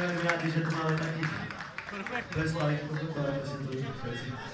Jsem rádi, že to máme taky. Ve Slavě, to je to,